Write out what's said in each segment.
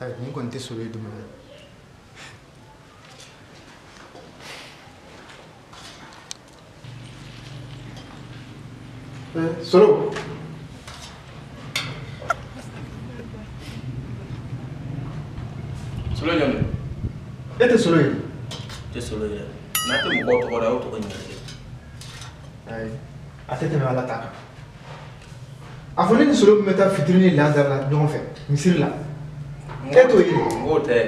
Hai, nin kɔni tɛ solo ye dumuni na solo Solo jɔn don? e tɛ solo ye Tɛ solo ye dɛ. N'a tɛ mɔgɔw tɔgɔ dɔn, a y'o tɔgɔ ɲininka. ayi a tɛ tɛmɛ ala ta kan a fɔ ne ni solo tun bɛ taa fitiri ni lazara la ɲɔgɔn fɛ misiri la e t'o ye N k'o tɛ.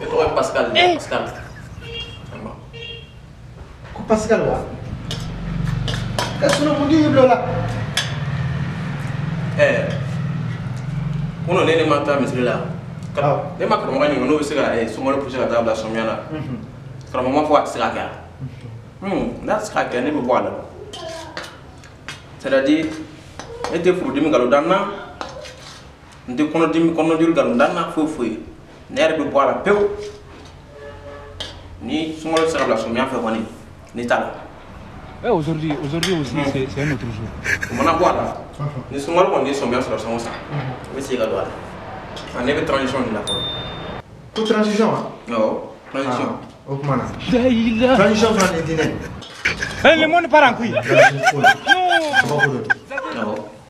E tɔgɔ ye Pascal de. Pascal. Ama. ko pascal wa e solo mun di bila o la Ɛɛ. Kunun ne ni ma taa misiri la. Ka- Awɔ. Ne ma karamɔgɔ ɲininka n'o bɛ se ka eh, sunkalo poussé ka taa bila sɔmiya la. Karamɔgɔ ma fɔ a tɛ se ka kɛ a. Hmm, n'a tɛ se ka kɛ ne bɛ bɔ a la. C'est à dire e tɛ furudimi nkalon da n na ndi kono konnodilgal danna fof foyi ndeere bi boala pew. Ni sungolo sera la somia fait wani ni eh aujourd'hui aujourd'hui aussi c'est un autre jour. Mon abwa là ni sungolo kon ni somia sera sama sa oui c'est galwa on est transition là quoi tout transition hein? non transition. Ah, ok mana dahila transition dans eh le monde part en couille. Non.